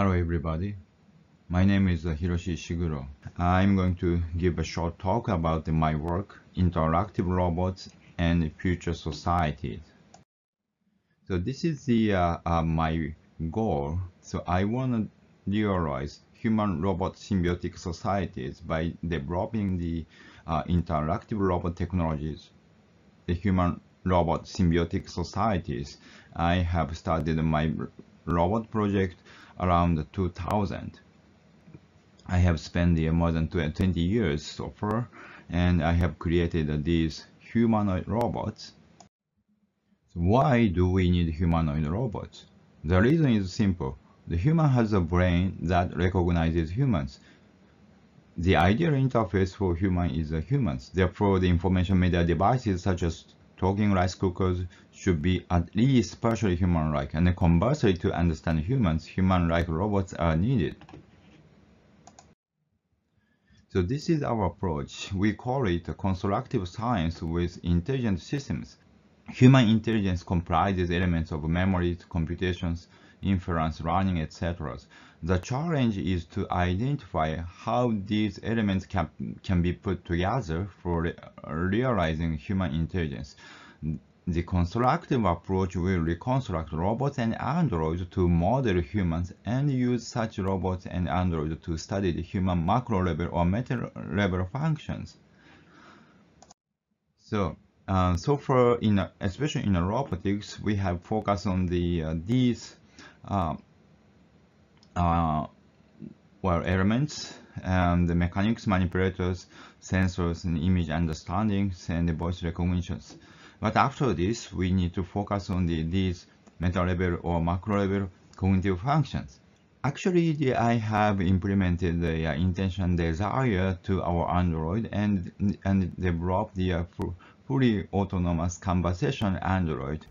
Hello everybody. My name is Hiroshi Ishiguro. I'm going to give a short talk about my work, interactive robots and future societies. So this is the uh, uh, my goal. So I want to realize human-robot symbiotic societies by developing the uh, interactive robot technologies, the human-robot symbiotic societies. I have started my robot project around 2000. I have spent more than 20 years so far and I have created these humanoid robots. So why do we need humanoid robots? The reason is simple. The human has a brain that recognizes humans. The ideal interface for human is humans. Therefore, the information media devices such as talking rice cookers should be at least partially human-like, and conversely, to understand humans, human-like robots are needed. So this is our approach. We call it constructive science with intelligent systems. Human intelligence comprises elements of memories, computations, inference, learning, etc. The challenge is to identify how these elements can, can be put together for re realizing human intelligence. The constructive approach will reconstruct robots and androids to model humans and use such robots and androids to study the human macro level or meta level functions. So, uh, so far, in especially in robotics, we have focused on the uh, these uh, uh, well elements and the mechanics, manipulators, sensors, and image understandings, and the voice recognitions. But after this, we need to focus on the, these meta level or macro level cognitive functions. Actually, the, I have implemented the uh, intention desire to our Android and and developed the uh, fully autonomous conversation Android.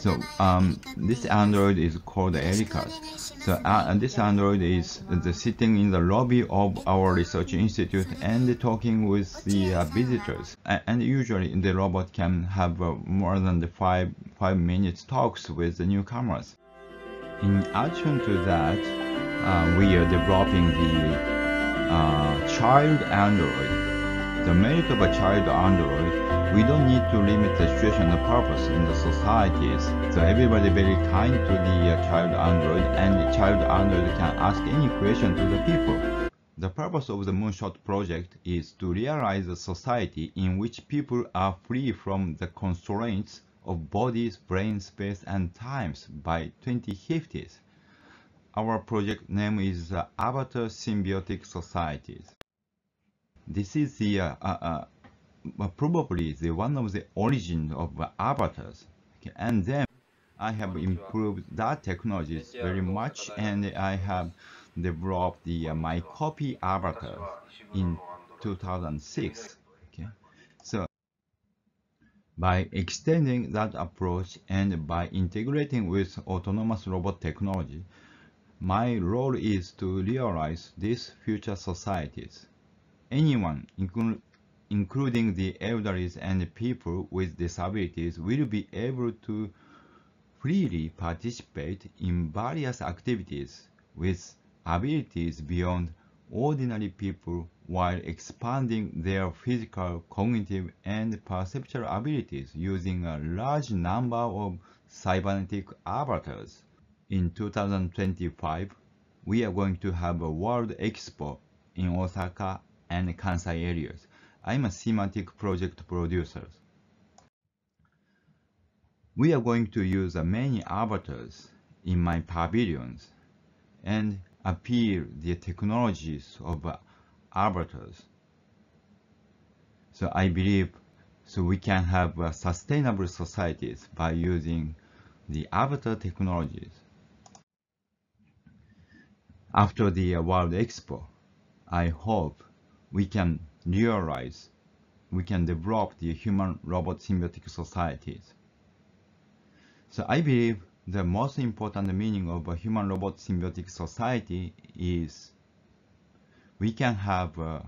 So um, this Android is called Erica. So uh, this Android is the sitting in the lobby of our research institute and talking with the uh, visitors. And usually the robot can have uh, more than the five five minutes talks with the newcomers. In addition to that, uh, we are developing the uh, child Android. The merit of a child Android we don't need to limit the situation and purpose in the societies. So everybody very kind to the uh, child android and the child android can ask any question to the people. The purpose of the Moonshot project is to realize a society in which people are free from the constraints of bodies, brain space, and times by 2050s. Our project name is uh, Avatar Symbiotic Societies. This is the uh, uh, uh probably the one of the origin of avatars. Okay, and then I have improved that technologies very much, and I have developed the uh, my copy avatar in 2006. Okay, so by extending that approach and by integrating with autonomous robot technology, my role is to realize these future societies. Anyone, including including the elderly and people with disabilities, will be able to freely participate in various activities with abilities beyond ordinary people while expanding their physical, cognitive, and perceptual abilities using a large number of cybernetic avatars. In 2025, we are going to have a World Expo in Osaka and Kansai areas. I'm a semantic project producer. We are going to use many avatars in my pavilions and appeal the technologies of avatars. So I believe so we can have sustainable societies by using the avatar technologies. After the World Expo, I hope we can realize we can develop the human-robot symbiotic societies. So I believe the most important meaning of a human-robot symbiotic society is we can have a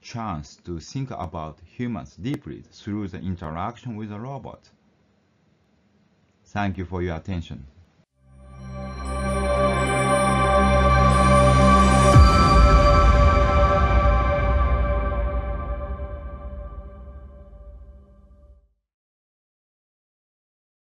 chance to think about humans deeply through the interaction with a robot. Thank you for your attention.